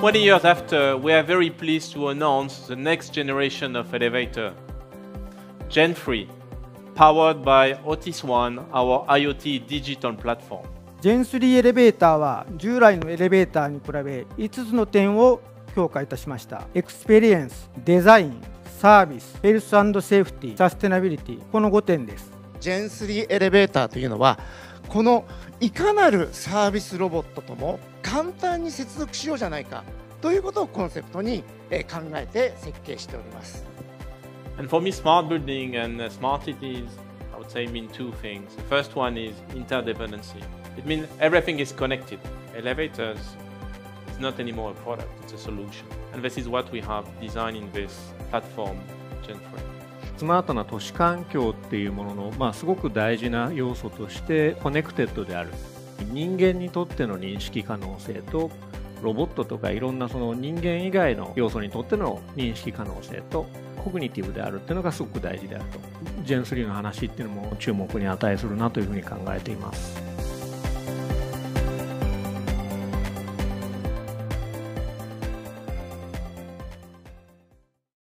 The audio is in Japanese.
20 years after, we are very pleased to announce the next generation of elevator, Gen 3, powered by Otis One, our IoT digital platform. Gen 3エレベーターは従来のエレベーターに比べ5つの点を強化いたしましたエクスペリエンスデザインサービスヘルスセーフティサステナビリティこの5点です Gen3 エレベーターというのはこのいかなるサービスロボットとも簡単に接続しようじゃないかということをコンセプトに考えて設計しております And for me, smart building and smart cities, I would say mean two things. The first one is interdependency. It means everything is connected. Elevators is not anymore a product, it's a solution. And this is what we have designed in this platform, Gen 3. スマートな都市環境っていうものの、まあ、すごく大事な要素としてコネクテッドである人間にとっての認識可能性とロボットとかいろんなその人間以外の要素にとっての認識可能性とコグニティブであるっていうのがすごく大事であると Gen3 の話っていうのも注目に値するなというふうに考えています。